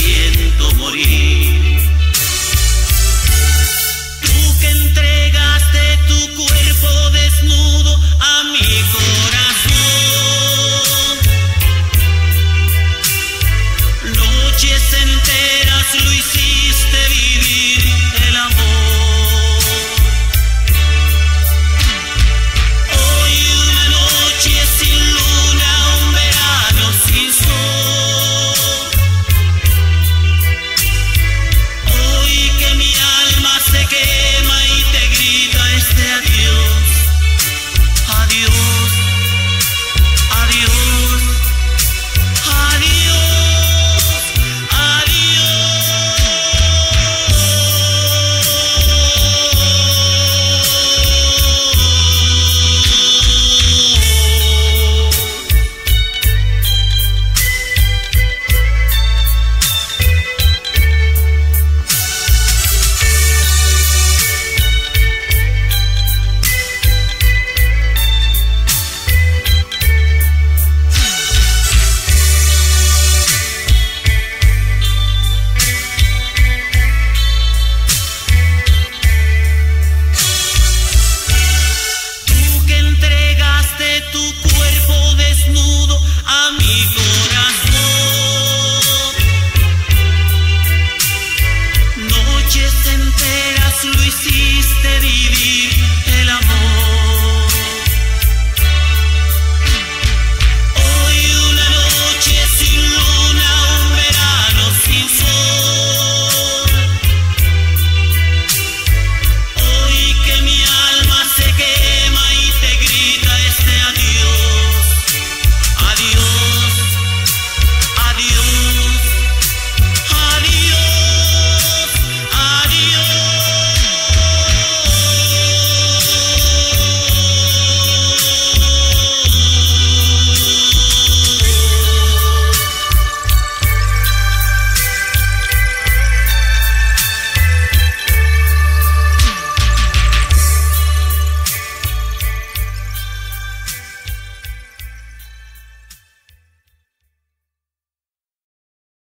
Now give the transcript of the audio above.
siento morir. te di